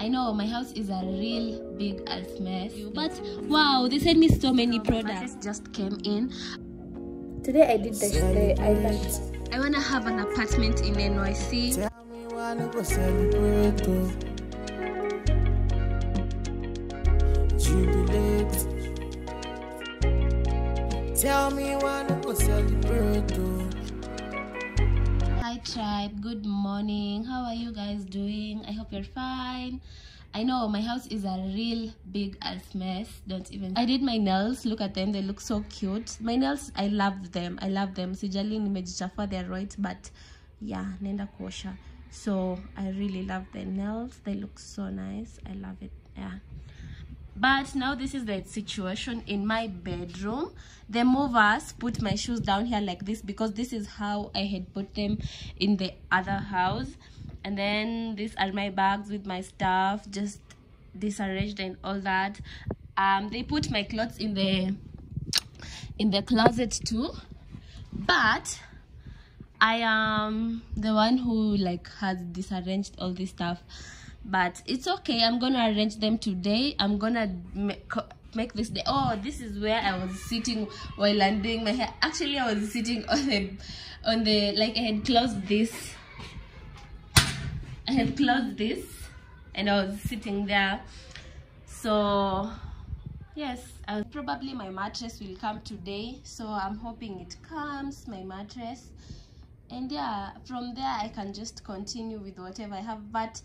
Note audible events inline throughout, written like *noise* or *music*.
I know my house is a real big ass mess, but wow, they sent me so many products. Just came in. Today I did the, the island. I wanna have an apartment in NYC. Tell me why no go celebrate, oh. Tribe, good morning. How are you guys doing? I hope you're fine. I know my house is a real big ass mess. Don't even. I did my nails. Look at them. They look so cute. My nails, I love them. I love them. Sijali nimejichafua, they're right, but yeah, nenda kuosha. So I really love the nails. They look so nice. I love it. Yeah but now this is the situation in my bedroom. The movers put my shoes down here like this because this is how i had put them in the other house. And then these are my bags with my stuff just disarranged and all that. Um they put my clothes in the in the closet too. But i am the one who like has disarranged all this stuff but it's okay. I'm gonna arrange them today. I'm gonna make, make this day. Oh this is where i was sitting while i'm doing my hair. Actually i was sitting on the on the like i had closed this. I had closed this and i was sitting there. So yes probably my mattress will come today. So i'm hoping it comes my mattress. And yeah from there i can just continue with whatever i have. But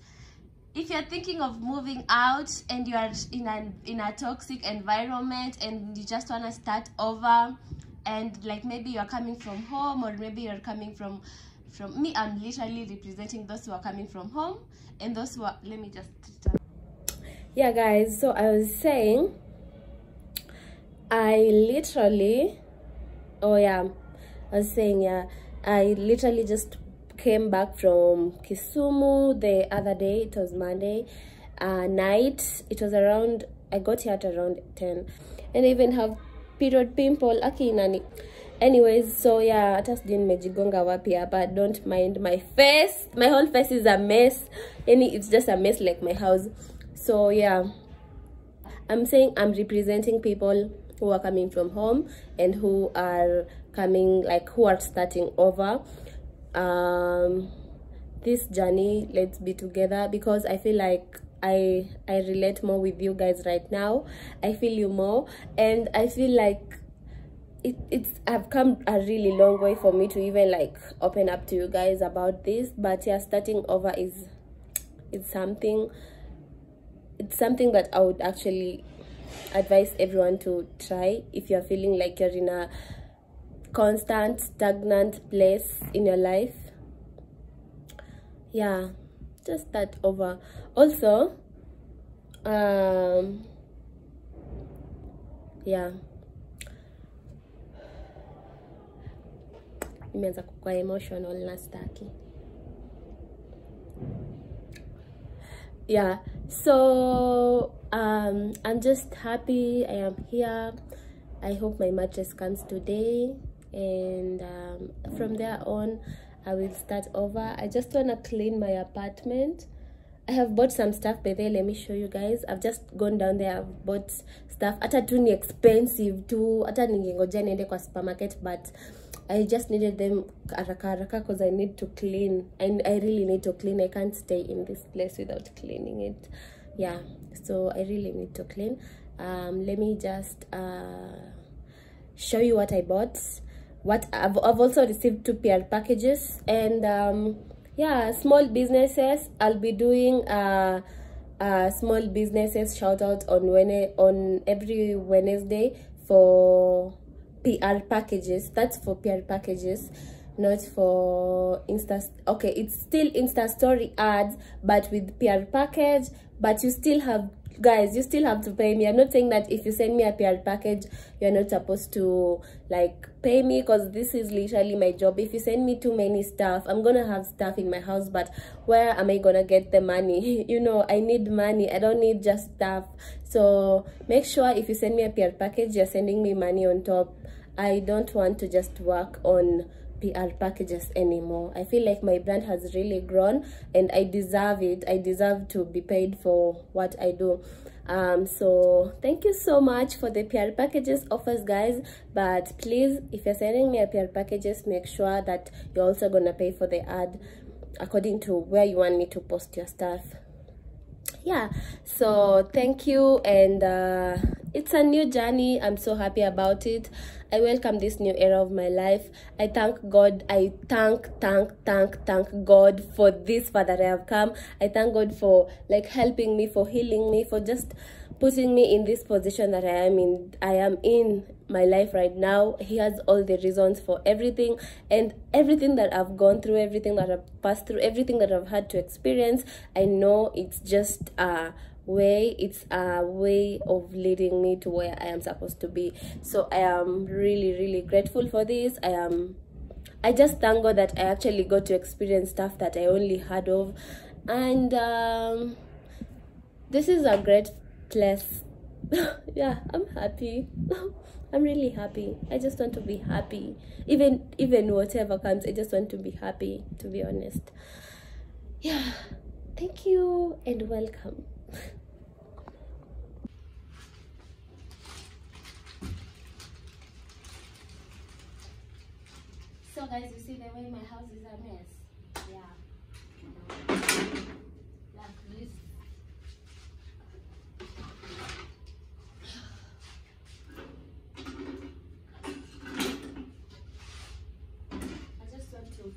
if you're thinking of moving out and you are in a in a toxic environment and you just want to start over and like maybe you're coming from home or maybe you're coming from from me i'm literally representing those who are coming from home and those who are let me just Yeah, guys, so I was saying, I literally, oh yeah, I was saying, yeah, I literally just came back from Kisumu the other day. It was Monday uh, night. It was around, I got here at around 10. And I even have period pimple. Aki nani. Anyways, so yeah, just hata sijui nimejigonga wapi hapa. Don't mind my face. My whole face is a mess. Yani, it's just a mess like my house. So yeah, I'm saying I'm representing people who are coming from home and who are coming like who are starting over um this journey let's be together because i feel like i i relate more with you guys right now. I feel you more. And i feel like it, it's i've come a really long way for me to even like open up to you guys about this. But yeah starting over is it's something it's something that i would actually advise everyone to try. If you're feeling like you're in a constant stagnant place in your life. Yeah just start over. Also um yeah. Imeanza kukua emotional na staki yeah so um i'm just happy i am here. I hope my mattress comes today and um, from there on i will start over. I just want to clean my apartment. I have bought some stuff by there let me show you guys. I've just gone down there i've bought stuff. Hata tu ni expensive tu hata ningengoja niende kwa supermarket but i just needed them because i need to clean. And i really need to clean. I can't stay in this place without cleaning it. Yeah so i really need to clean. Um let me just uh show you what i bought what I've, I've also received two PR packages and um, yeah small businesses. I'll be doing uh, uh, small businesses shout out on when on every Wednesday for PR packages. That's for PR packages not for insta okay it's still insta story ads but with PR package but you still have guys you still have to pay me. I'm not saying that if you send me a pr package you're not supposed to like pay me because this is literally my job. If you send me too many stuff i'm gonna have stuff in my house but where am i gonna get the money? *laughs* You know i need money. I don't need just stuff. So make sure if you send me a pr package you're sending me money on top. I don't want to just work on PR packages anymore. I feel like my brand has really grown and I deserve it. I deserve to be paid for what I do. Um, so thank you so much for the PR packages offers guys. But please, if you're sending me a PR packages, make sure that you're also gonna pay for the ad according to where you want me to post your stuff yeah so thank you and uh, it's a new journey i'm so happy about it i welcome this new era of my life. I thank god i thank thank thank thank god for this far that i have come. I thank god for like helping me for healing me for just putting me in this position that i am in i am in my life right now. He has all the reasons for everything and everything that i've gone through everything that i've passed through everything that i've had to experience. I know it's just a way it's a way of leading me to where i am supposed to be. So i am really really grateful for this. I am i just thank god that i actually got to experience stuff that i only heard of. And um this is a great place *laughs* yeah i'm happy. *laughs* I'm really happy. I just want to be happy. Even even whatever comes i just want to be happy to be honest. Yeah thank you and welcome. So guys, you see the way my house is a mess. Yeah. Like this. I just want to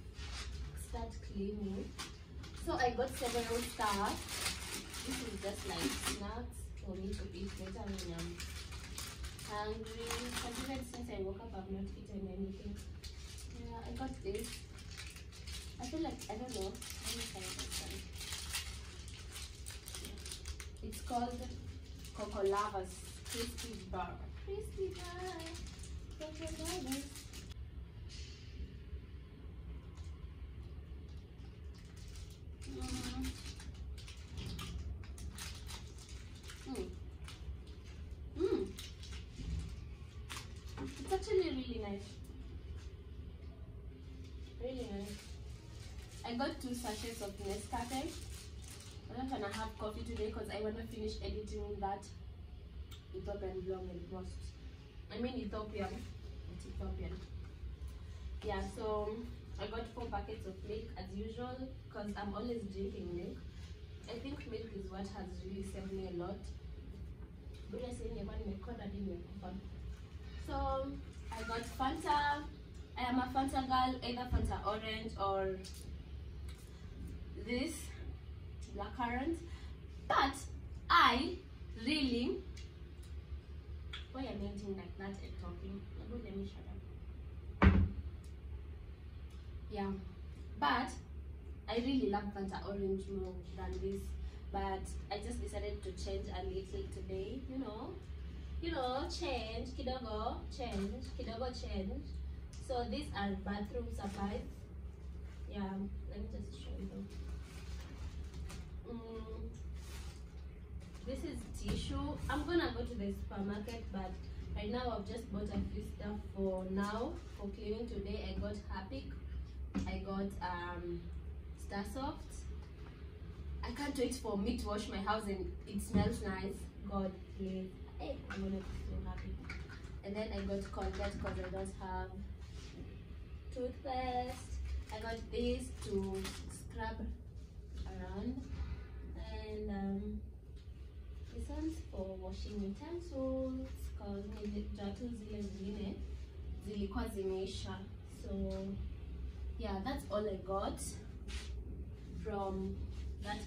So I got several stuff. This is just like snacks for me to eat later when I'm hungry. Even since I woke up, I've not eaten anything. Yeah, I got this. I feel like I don't know. It's called Coco Lava's Crispy Bar. Crispy Bar. Coco Lava's. Mm. Mm. Mm. It's actually really nice. Really nice. I got two sachets of Nescafe. I'm not gonna have coffee I wanna finish editing that Ethiopian vlog and post. I mean Ethiopian. It's Ethiopian. Yeah, so um, I got four packets of milk as usual because I'm always drinking milk. I think milk is what has really saved me a lot. So um, I got Fanta. I am a Fanta girl, either Fanta orange or this blackcurrant. But I really why am I eating like that and talking? Maybe Let me shut up. Yeah, but I really love Fanta orange more than this. But I just decided to change a little today. You know, you know, change kidogo, change kidogo, change. So these are bathroom supplies. Yeah, let me just show you. This is tissue. I'm gonna go to the supermarket, but right now I've just bought a few stuff for now for cleaning today. I got Harpic. I got um Sta-Soft. I can't wait for me to wash my house and it smells nice. God please. Hey, I'm gonna be so happy. And then I got Colgate because I don't have toothpaste. I got this to scrub around. And um, one's for washing utensils because viatu zile zingine zilikuwa zimeisha. So yeah, that's all I got from that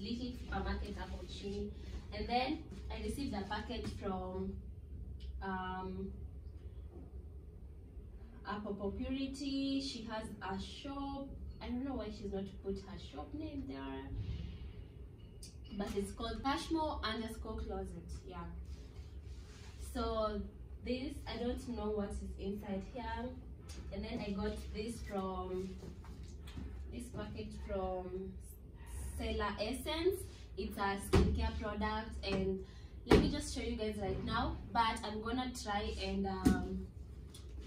little supermarket hapo chini. And then I received a package from um, Apple Purity. She has a shop. I don't know why she's not put her shop name there. But it's called Cashmore underscore closet. Yeah. So this I don't know what is inside here. And then I got this from this package from Stella Essence. It's a skincare product and let me just show you guys right now. But I'm gonna try and um,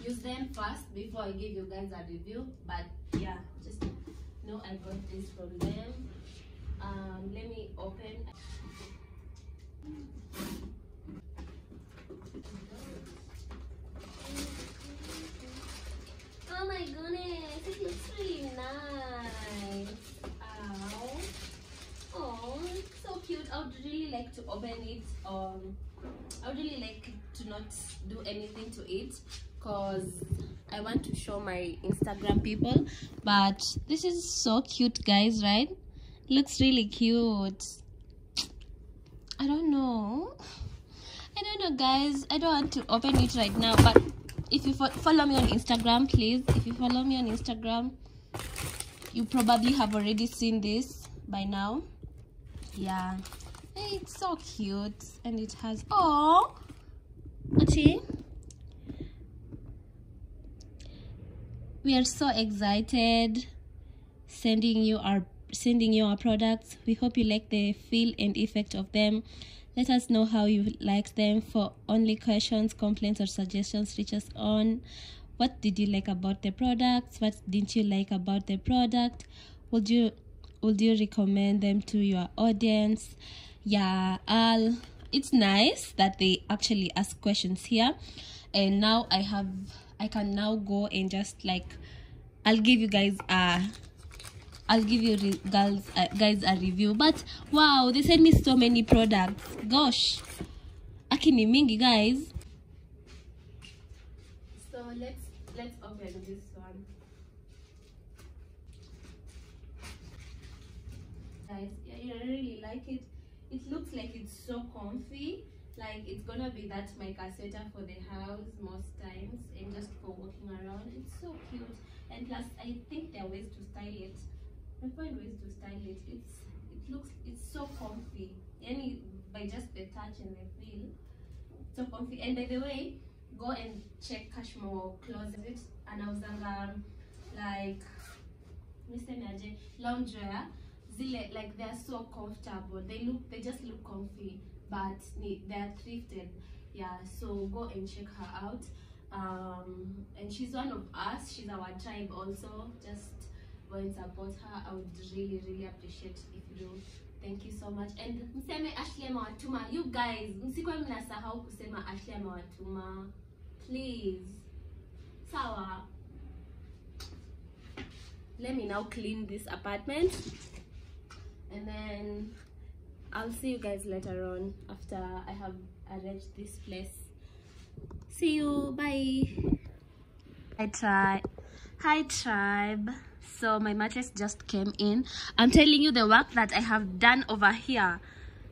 use them first before I give you guys a review. But yeah, just know I got this from them. Um, let me open. Oh my goodness, it looks really nice. Ow. Oh, so cute. I would really like to open it. Um, I would really like to not do anything to it because I want to show my Instagram people. But this is so cute, guys, right? Looks really cute. I don't know. I don't know, guys. I don't want to open it right now, but if you fo follow me on Instagram, please, if you follow me on Instagram, you probably have already seen this by now. Yeah, it's so cute, and it has oh, see, we are so excited sending you our sending you our products. We hope you like the feel and effect of them. Let us know how you like them. For only questions, complaints, or suggestions, reach us on. What did you like about the products? What didn't you like about the product? Would you would you recommend them to your audience? Yeah, I'll. It's nice that they actually ask questions here, and now I have. I can now go and just like, I'll give you guys a I'll give you girls uh, guys a review. But wow, they sent me so many products. Gosh, akini mingi guys. So let's let's open this one. Guys, yeah, I really like it. It looks like it's so comfy. Like it's gonna be that my cassetta for the house most times and just for walking around. It's so cute. And plus I think there are ways to style it. I find ways to style it. It's it looks it's so comfy. Any by just the touch and the feel. So comfy. And by the way, go and check Cashmore closet anauzanga like nisemaje loungewear zile like they're so comfortable they look they just look comfy but ni- they're thrifted yeah so go and check her out um and she's one of us she's our tribe also just and support her i would really really appreciate if you do thank you so much and mseme ashley you guys mnasahau kusema please sawa let me now clean this apartment and then I'll see you guys later on after I have arranged this place. See you. Bye. Hi tribe. Hi tribe. So my mattress just came in. I'm telling you the work that I have done over here.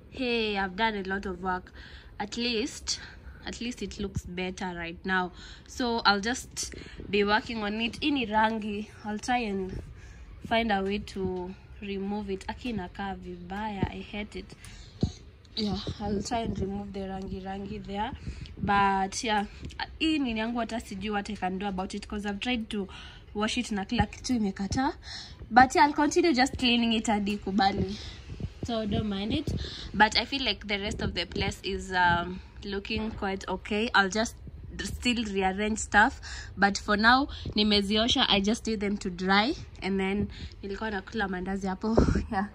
Hey, I've done a lot of work. At least at least it looks better right now. So I'll just be working on it. Ini rangi. I'll try and find a way to remove it akinakaa i hate it yeah i'll try and remove the rangi rangi there but yeah hii yangu what i can do about it because i've tried to wash it na kila kitu imekataa but yeah i'll continue just cleaning it hadi kubali so don't mind it. But i feel like the rest of the place is um, looking quite okay. I'll just still rearrange stuff. But for now nimeziosha. I just need them to dry. And then nilikuwa nakula mandazi hapo. *laughs* Yeah.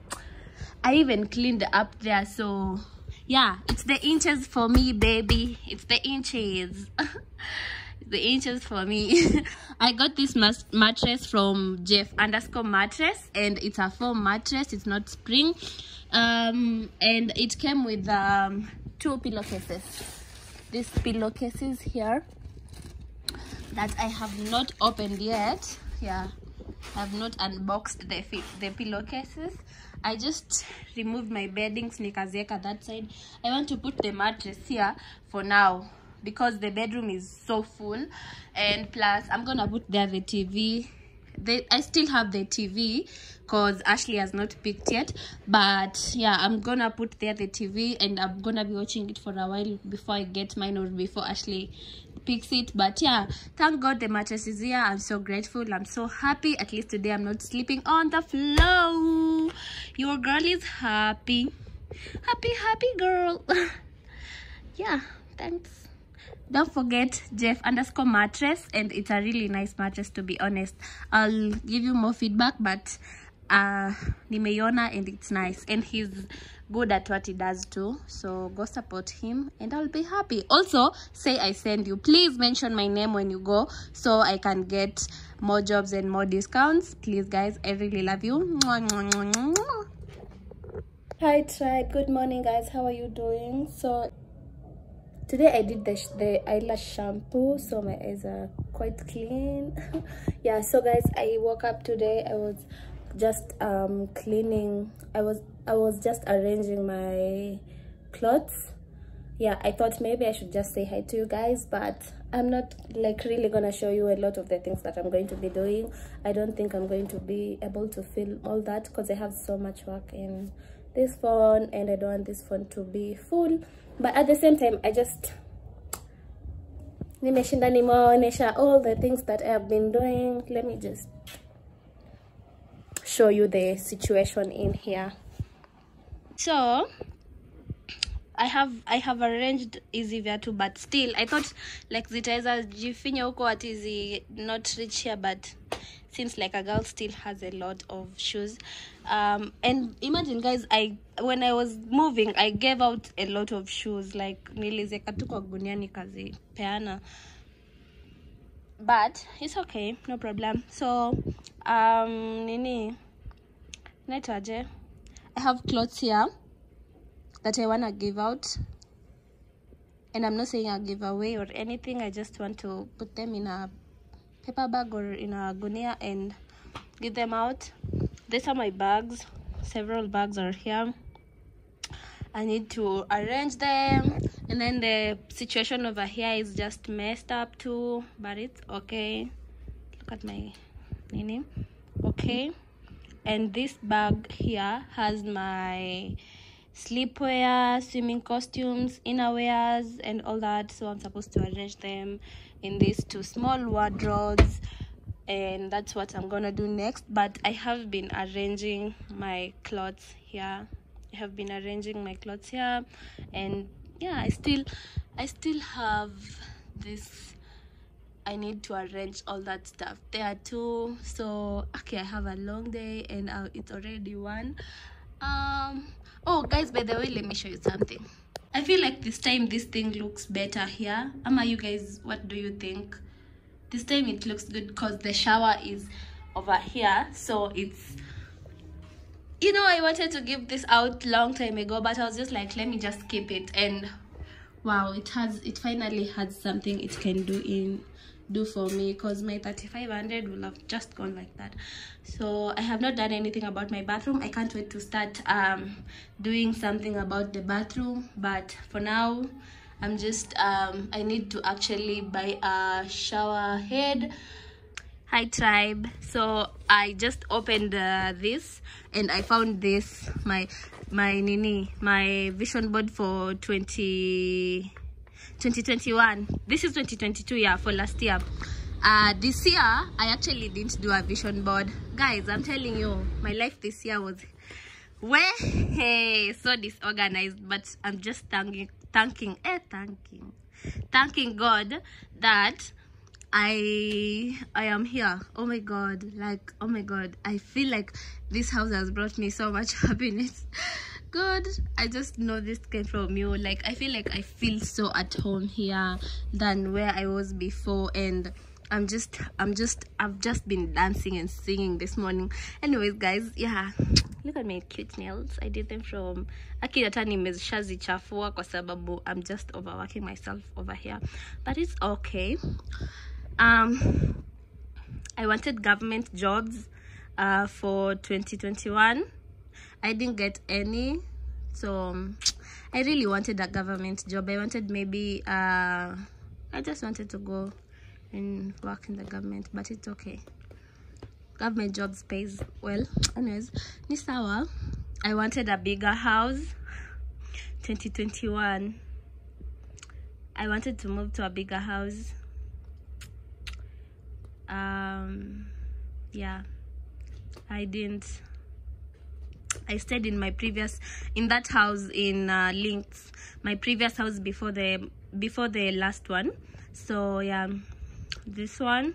I even cleaned up there. So yeah it's the inches for me baby. It's the inches *laughs* the inches for me *laughs* i got this mattress from jeff underscore mattress and it's a foam mattress it's not spring um and it came with um two pillowcases these pillowcases here that I have not opened yet. Yeah, I have not unboxed the the pillowcases. I just removed my beddings nikazieka that side. I want to put the mattress here for now because the bedroom is so full and plus I'm gonna put there the TV they, I still have the TV because Ashley has not picked yet. But yeah, I'm gonna put there the TV and I'm gonna be watching it for a while before I get mine or before Ashley picks it. But yeah, thank God the mattress is here. I'm so grateful. I'm so happy. At least today I'm not sleeping on the floor. Your girl is happy. Happy, happy girl. *laughs* yeah, thanks. Don't forget jeff underscore mattress and it's a really nice mattress to be honest i'll give you more feedback but uh nimeiona and it's nice and he's good at what he does too so go support him and i'll be happy also say i send you please mention my name when you go so i can get more jobs and more discounts please guys i really love you. Hi tribe, good morning guys. How are you doing? So today I did the, the eyelash shampoo, so my eyes are quite clean. *laughs* yeah, so guys, I woke up today. I was just um cleaning. I was I was just arranging my clothes. Yeah, I thought maybe I should just say hi to you guys, but I'm not like really gonna show you a lot of the things that I'm going to be doing. I don't think I'm going to be able to film all that because I have so much work in this phone and I don't want this phone to be full but at the same time I just nimeshinda nimeonyesha all the things that I have been doing. Let me just show you the situation in here. So I have I have arranged hizi viatu but still I thought like zitaweza jifinya huko ati not reach here but seems like a girl still has a lot of shoes. Um and imagine guys I when I was moving I gave out a lot of shoes. Like nilizieka tu kwa gunia but it's okay no problem. So um nini? Naitaje I have clothes here that I want to give out. And I'm not saying I'll give away or anything. I just want to put them in a paper bag or in a gunia and give them out. These are my bags. Several bags are here. I need to arrange them. And then the situation over here is just messed up too, but it's okay. Look at my nini. Okay. And this bag here has my sleepwear, swimming costumes, innerwears, and all that. So I'm supposed to arrange them in these two small wardrobes, and that's what I'm gonna do next. But I have been arranging my clothes here. I have been arranging my clothes here, and yeah, I still, I still have this. I need to arrange all that stuff there too. So okay, I have a long day, and uh, it's already one. Um, oh guys by the way let me show you something i feel like this time this thing looks better here. Ama you guys what do you think? This time it looks good because the shower is over here so it's you know i wanted to give this out long time ago but i was just like let me just keep it and wow it has it finally has something it can do in do for me because my 3500 will have just gone like that. So i have not done anything about my bathroom. I can't wait to start um doing something about the bathroom but for now i'm just um i need to actually buy a shower head. Hi tribe. So i just opened uh, this and i found this my my nini my vision board for 20 2021 this is 2022 yeah for last year. Uh this year i actually didn't do a vision board. Guys i'm telling you my life this year was way hey, so disorganized but i'm just thanking thanking eh thanking thanking god that i i am here. Oh my god like oh my god i feel like this house has brought me so much *laughs* happiness god i just know this came from you. Like i feel like i feel so at home here than where i was before and i'm just i'm just i've just been dancing and singing this morning. Anyways guys yeah. Look at my cute nails. I did them from aki hata nimeshazichafua kwa sababu i'm just overworking myself over here. But it's okay. Um i wanted government jobs uh for 2021 I didn't get any. So um, I really wanted a government job. I wanted maybe uh I just wanted to go and work in the government, but it's okay. Government jobs pays well. Anyways, ni sawa. I wanted a bigger house. 2021. I wanted to move to a bigger house. Um yeah. I didn't I stayed in my previous in that house in uh, Links, my previous house before the before the last one. So yeah, this one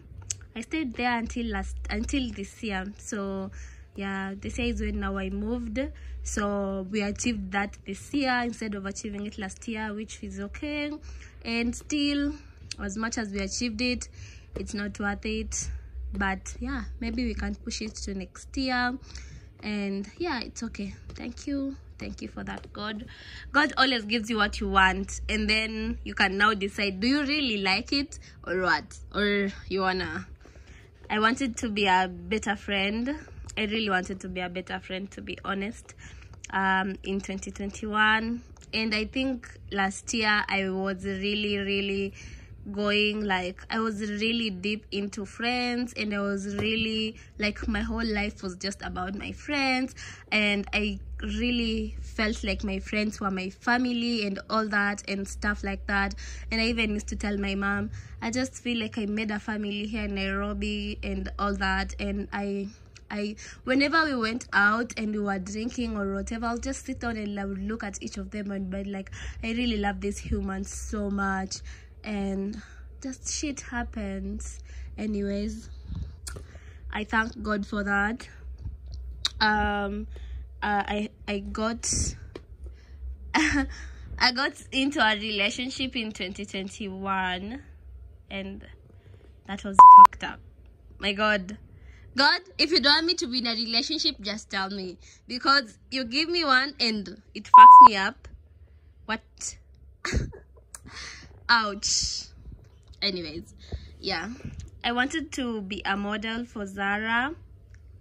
I stayed there until last until this year. So yeah, this year is when now I moved. So we achieved that this year instead of achieving it last year, which is okay. And still, as much as we achieved it, it's not worth it. But yeah, maybe we can push it to next year and yeah it's okay. Thank you. Thank you for that. God god always gives you what you want and then you can now decide do you really like it or what? Or you wanna i wanted to be a better friend. I really wanted to be a better friend to be honest um in 2021 and i think last year i was really really going like i was really deep into friends and i was really like my whole life was just about my friends and i really felt like my friends were my family and all that and stuff like that. And i even used to tell my mom i just feel like i made a family here in nairobi and all that. And i I whenever we went out and we were drinking or whatever, I'll just sit down and I would look at each of them and be like, I really love these humans so much and just shit happens. Anyways i thank god for that. Um uh, i i got *laughs* i got into a relationship in 2021 and that was fucked up. My god. God if you don't want me to be in a relationship just tell me. Because you give me one and it fucks me up. What *laughs* ouch. Anyways yeah. I wanted to be a model for zara.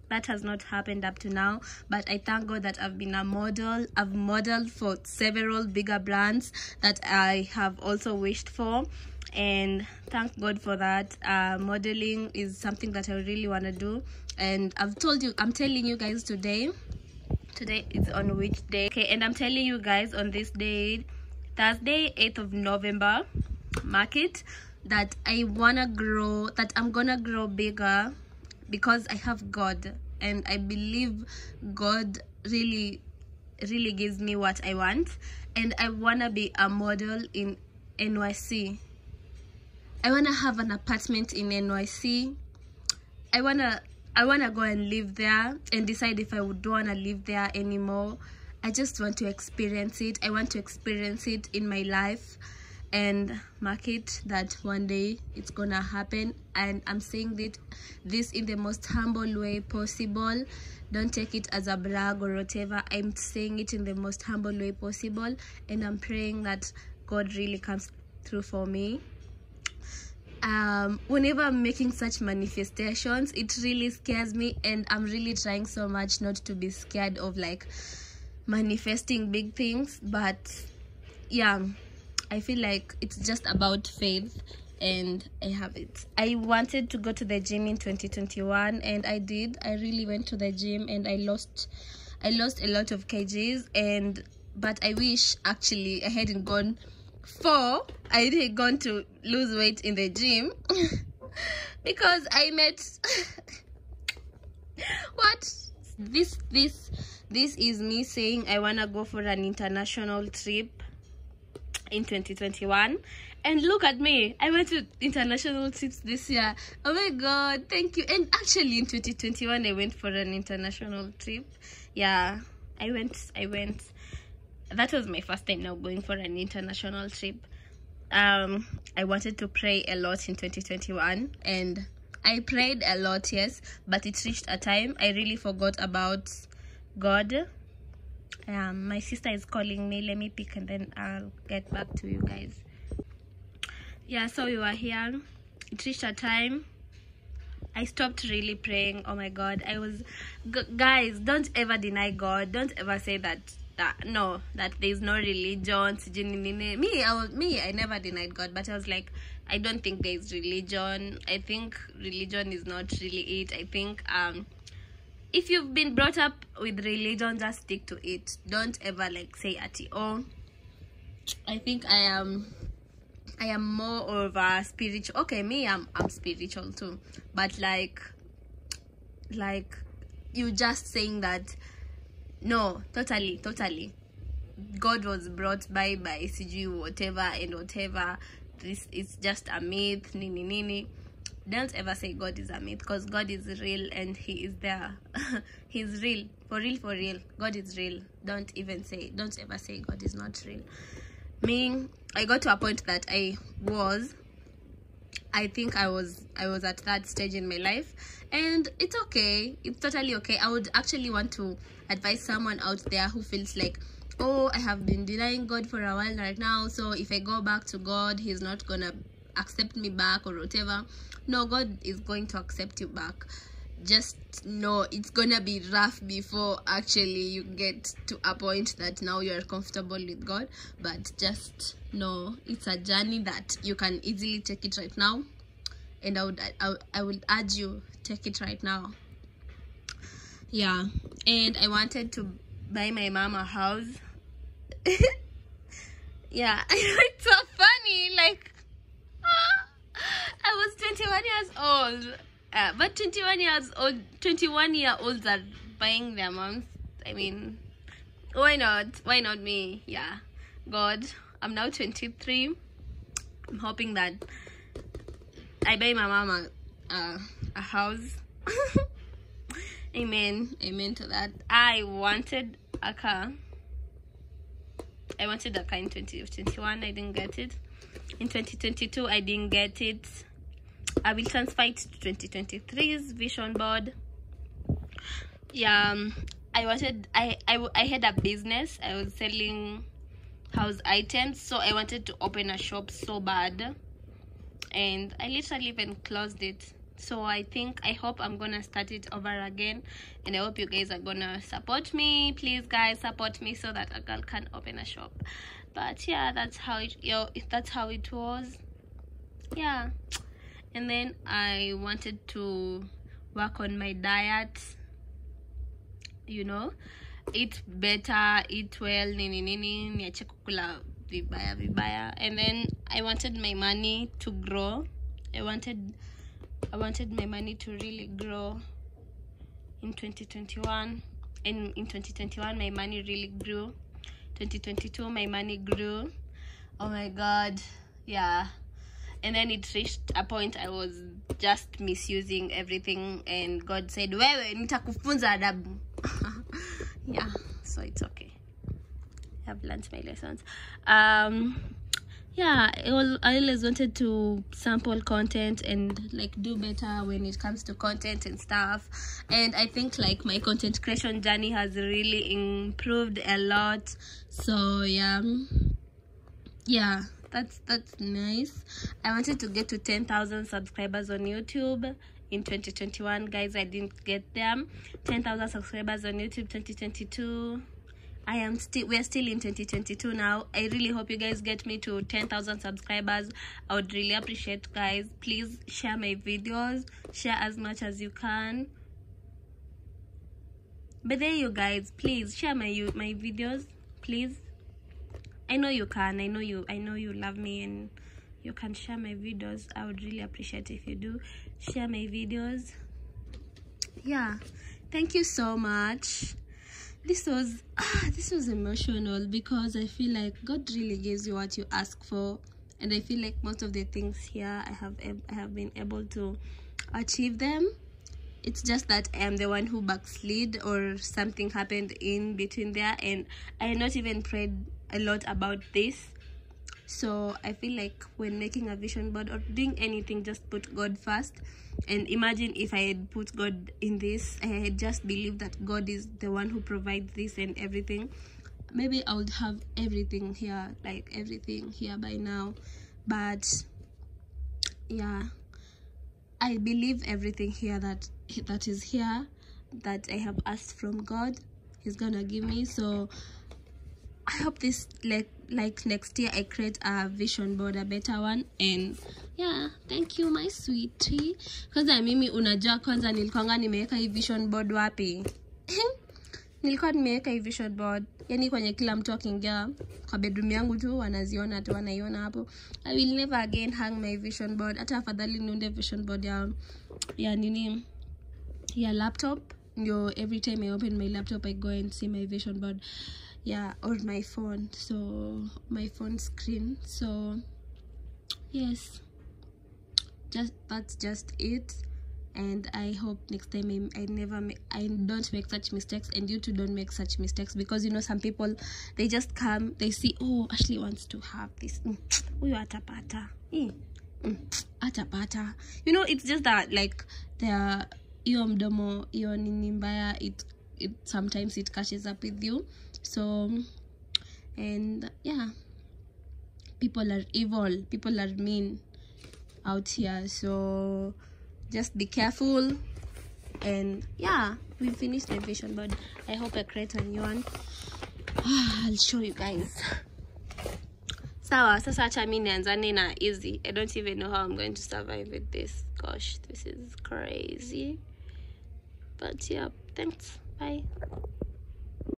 That has not happened up to now but i thank god that i've been a model. I've modeled for several bigger brands that i have also wished for and thank god for that. Uh, modeling is something that i really want to do and i've told you i'm telling you guys today. Today is on which day? Okay and i'm telling you guys on this day thursday 8th of november market that i wanna grow that i'm gonna grow bigger because i have god. And i believe god really really gives me what i want. And i wanna be a model in nyc i wanna have an apartment in nyc i wanna i wanna go and live there and decide if i would wanna live there anymore i just want to experience it. I want to experience it in my life and mark it that one day it's gonna happen. And i'm saying that this in the most humble way possible. Don't take it as a brag or whatever. I'm saying it in the most humble way possible. And i'm praying that god really comes through for me. Um whenever i'm making such manifestations it really scares me. And i'm really trying so much not to be scared of like manifesting big things but yeah i feel like it's just about faith and i have it. I wanted to go to the gym in 2021 and i did. I really went to the gym and i lost i lost a lot of kgs and but i wish actually i hadn't gone for i had gone to lose weight in the gym *laughs* because i met *laughs* what? This this this is me saying i want to go for an international trip in 2021 and look at me i went to international trips this year. Oh my god thank you. And actually in 2021 i went for an international trip. Yeah i went i went. That was my first time now going for an international trip. Um i wanted to pray a lot in 2021 and i prayed a lot yes but it reached a time i really forgot about god. Um my sister is calling me. Let me pick and then i'll get back to you guys. Yeah so we were here. It reached a time. I stopped really praying. Oh my god. I was guys don't ever deny god. Don't ever say that that no that there's no religion. Me I was, me i never denied god but i was like i don't think there's religion. I think religion is not really it. I think um if you've been brought up with religion just stick to it. Don't ever like say ati oh i think i am i am more of a spiritual okay me i'm i'm spiritual too. But like like you just saying that no totally totally. God was brought by by sijui whatever and whatever. This is just a myth nini nini don't ever say god is a myth because god is real and he is there. *laughs* He's real. For real for real. God is real. Don't even say don't ever say god is not real. Me i got to a point that i was I think I was I was at that stage in my life and it's okay. It's totally okay. I would actually want to advise someone out there who feels like oh I have been denying God for a while right now so if I go back to God he's not gonna accept me back or whatever. No God is going to accept you back. Just know it's gonna be rough before actually you get to a point that now you're comfortable with God but just know it's a journey that you can easily take it right now and I would I, I would urge you take it right now yeah and I wanted to buy my mom a house *laughs* yeah *laughs* it's so funny like I was 21 years old. Uh, but 21 years old 21 year olds are buying their moms. I mean why not? Why not me? Yeah. God I'm now 23 I'm hoping that I buy my mama a, a house. *laughs* Amen. Amen to that. I wanted a car. I wanted a car in 2021 I didn't get it. In 2022 I didn't get it I will transfer it to 2023's vision board. Yeah um, I wanted I, I I had a business. I was selling house items so I wanted to open a shop so bad. And I literally even closed it. So I think I hope I'm gonna start it over again. And I hope you guys are gonna support me. Please guys support me so that a girl can open a shop. But yeah that's how it yo that's how it was. Yeah and then I wanted to work on my diet you know. Eat better eat well nini nini niache kukula vibaya vibaya. And then i wanted my money to grow. I wanted i wanted my money to really grow in 2021 and in 2021 my money really grew. 2022 my money grew. Oh my god. Yeah and then it reached a point i was just misusing everything and god said wewe nitakufunza adabu. *laughs* Yeah so it's okay. I've learned my lessons. Um yeah I, al- I always wanted to sample content and like do better when it comes to content and stuff. And i think like my content creation journey has really improved a lot. So yeah. Yeah that's that's nice. I wanted to get to 10000 subscribers on youtube in 2021 guys i didn't get them. 10000 subscribers on youtube 2022 i am still we're still in 2022 now. I really hope you guys get me to 10000 subscribers. I would really appreciate guys. Please share my videos. Share as much as you can. But there you guys please share my my videos please I know you can. I know you. I know you love me and you can share my videos. I would really appreciate if you do share my videos. Yeah. Thank you so much. This was ah, this was emotional because I feel like God really gives you what you ask for, and I feel like most of the things here I have I have been able to achieve them it's just that I am the one who backslid or something happened in between there and I not even prayed a lot about this. So I feel like when making a vision board or doing anything, just put God first. And imagine if I had put God in this, I had just believed that God is the one who provides this and everything. Maybe I would have everything here, like everything here by now. But yeah, I believe everything here that that is here that I have asked from God He's gonna give me. So I hope this like like next year I create a vision board, a better one. And yeah, thank you my sweetie. Kwanza mimi unajua kwanza nilikwanga nimeweka hii vision board wapi? *laughs* nilikuwa nimeweka hii vision board yani kwenye kila mtu akiingia kwa bedroom yangu tu wanaziona tu wanaiona hapo i will never again hang my vision board hata afadhali niunde vision board ya ya nini ya laptop Yo, every time I open my laptop, I go and see my vision board. Yeah, or my phone. So my phone screen. So yes, just that's just it. And I hope next time I, I never make, I don't make such mistakes, and you too don't make such mistakes because you know some people they just come they see oh Ashley wants to have this. Mm, *tsk* huyu atapata. Eh, mm, *tsk* atapata. You know it's just that like the hiyo mdomo hiyo nini mbaya it, it sometimes it catches up with you so and yeah. People are evil. People are mean out here. So just be careful. And yeah we finished the vision board i hope i create a new one. *sighs* I'll show you guys. Sawa sasa easy. I don't even know how i'm going to survive with this. Gosh this is crazy. But yeah thanks. Bye